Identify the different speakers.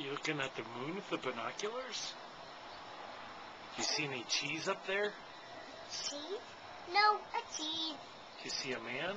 Speaker 1: You looking at the moon with the binoculars? You see any cheese up there?
Speaker 2: Cheese? No, a cheese.
Speaker 1: You see?
Speaker 2: A man?